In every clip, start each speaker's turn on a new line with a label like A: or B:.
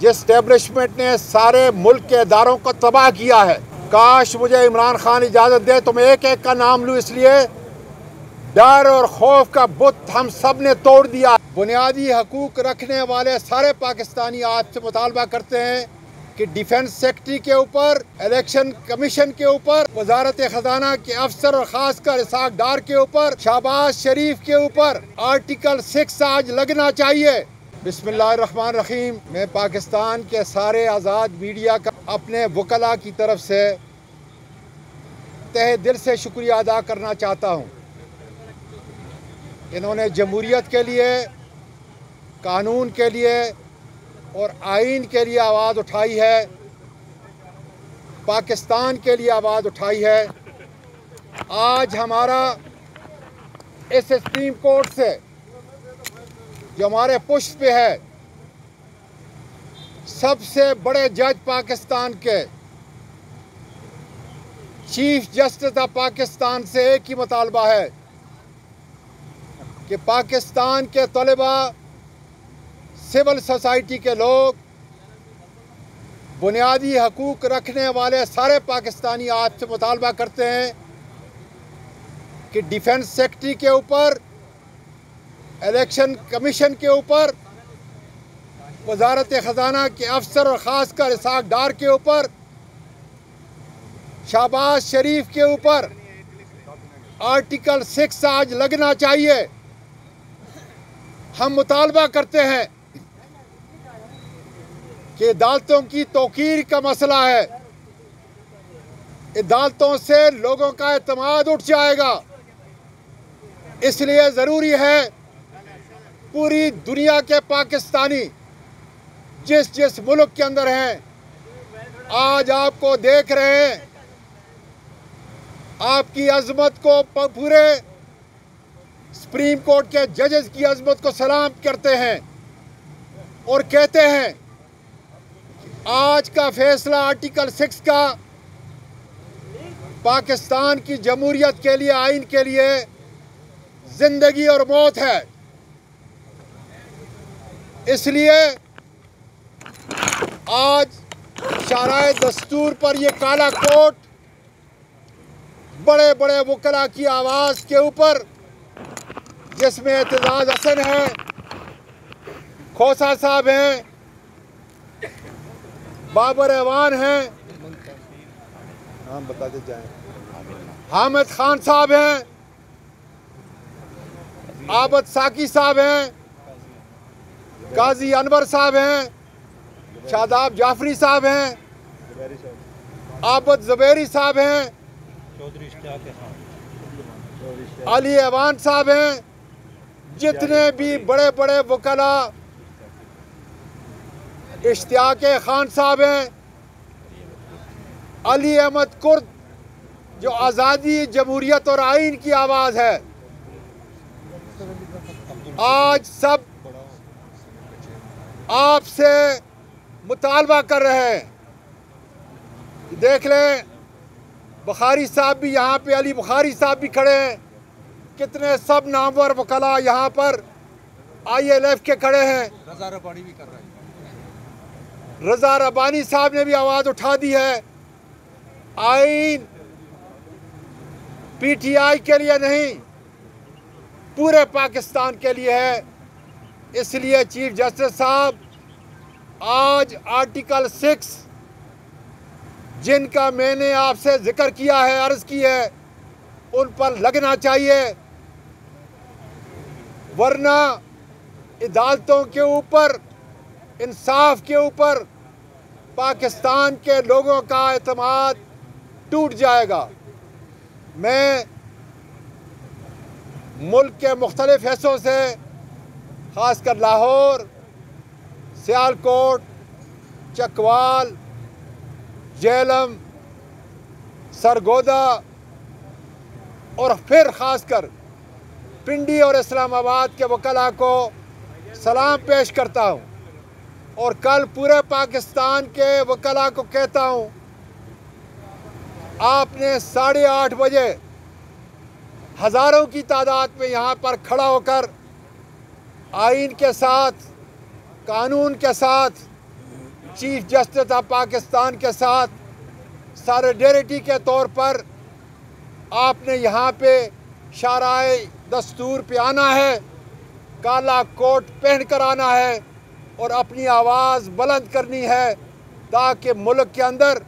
A: जिस स्टेब्लिशमेंट ने सारे मुल्क के इदारों को तबाह किया है, काश मुझे इमरान खान इजाज़त दे तो मैं एक एक का नाम लूँ, इसलिए डर और खौफ का बुत हम सबने तोड़ दिया। बुनियादी हकूक रखने वाले सारे पाकिस्तानी आज से मुतालबा करते हैं कि डिफेंस सेक्रेटरी के ऊपर, इलेक्शन कमीशन के ऊपर, वजारत खजाना के अफसर और खासकर इसाक डार के ऊपर शहबाज शरीफ के ऊपर आर्टिकल सिक्स आज लगना चाहिए। बिस्मिल्लाहिर्रहमानिर्रहीम। मैं पाकिस्तान के सारे आज़ाद मीडिया का अपने वकला की तरफ़ से तह दिल से शुक्रिया अदा करना चाहता हूँ। इन्होंने जमहूरीत के लिए, कानून के लिए और आइन के लिए आवाज़ उठाई है। पाकिस्तान के लिए आवाज़ उठाई है। आज हमारा इस सुप्रीम कोर्ट से जो हमारे पुष्ट पे है, सबसे बड़े जज पाकिस्तान के। चीफ जस्टिस ऑफ़ पाकिस्तान से एक ही मुतालबा है कि पाकिस्तान के तलबा, सिविल सोसाइटी के लोग, बुनियादी हकूक रखने वाले सारे पाकिस्तानी आज से मुतालबा करते हैं कि डिफेंस सेक्रेटरी के ऊपर इलेक्शन कमीशन के ऊपर, वजारत ख़जाना के अफसर और ख़ासकर इसाक डार के ऊपर, शहबाज शरीफ के ऊपर आर्टिकल सिक्स आज लगना चाहिए। हम मुतालबा करते हैं कि अदालतों की तोकीर का मसला है। अदालतों से लोगों का अतमाद उठ जाएगा। इसलिए ज़रूरी है पूरी दुनिया के पाकिस्तानी जिस जिस मुल्क के अंदर हैं, आज आपको देख रहे हैं, आपकी अजमत को पूरे सुप्रीम कोर्ट के जजेस की अजमत को सलाम करते हैं और कहते हैं, आज का फैसला आर्टिकल सिक्स का पाकिस्तान की जमहूरियत के लिए, आइन के लिए ज़िंदगी और मौत है। इसलिए आज शाराय दस्तूर पर ये काला कोट बड़े बड़े वकला की आवाज़ के ऊपर, जिसमें एतजाज हसन है, खोसा साहब हैं, बाबर अवान हैं नाम जाएँ हामिद खान साहब हैं, आबद साकी साहब हैं काजी अनवर साहब हैं, शादाब जाफरी साहब हैं, आबद जबेरी साहब हैं, अली अवान साहब हैं, जितने भी बड़े बड़े वकला इश्तियाक खान साहब हैं, अली अहमद कुर्द, जो आज़ादी, जमहूरियत और आइन की आवाज़ है। आज सब आपसे मुतालबा कर रहे हैं। देख लें बुखारी साहब भी यहाँ पे अली बुखारी साहब भी खड़े हैं। कितने सब नामवर वकला यहाँ पर आई एल एफ़ के खड़े हैं।
B: रजा रबानी भी कर रहे हैं।
A: रजा रबानी साहब ने भी आवाज़ उठा दी है। आइन पीटीआई के लिए नहीं पूरे पाकिस्तान के लिए है। इसलिए चीफ जस्टिस साहब, आज आर्टिकल सिक्स, जिनका मैंने आपसे ज़िक्र किया है, अर्ज़ की है, उन पर लगना चाहिए। वरना अदालतों के ऊपर, इंसाफ के ऊपर, पाकिस्तान के लोगों का अतमाद टूट जाएगा। मैं मुल्क के मुख्तलिफ़ हिस्सों से ख़ासकर लाहौर, सियालकोट, चकवाल, जेलम, सरगोदा और फिर ख़ासकर पिंडी और इस्लामाबाद के वकला को सलाम पेश करता हूँ और कल पूरे पाकिस्तान के वकला को कहता हूँ, आपने साढ़े आठ बजे हज़ारों की तादाद में यहाँ पर खड़ा होकर आइन के साथ, कानून के साथ, चीफ जस्टिस ऑफ़ पाकिस्तान के साथ सारेडेरिटी के तौर पर आपने यहाँ पे शाराय दस्तूर पे आना है, काला कोट पहन कर आना है और अपनी आवाज़ बुलंद करनी है ताकि मुल्क के अंदर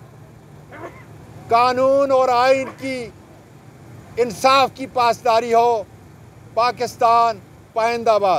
A: कानून और आइन की इंसाफ की पासदारी हो, पाकिस्तान पाइंदाबाद।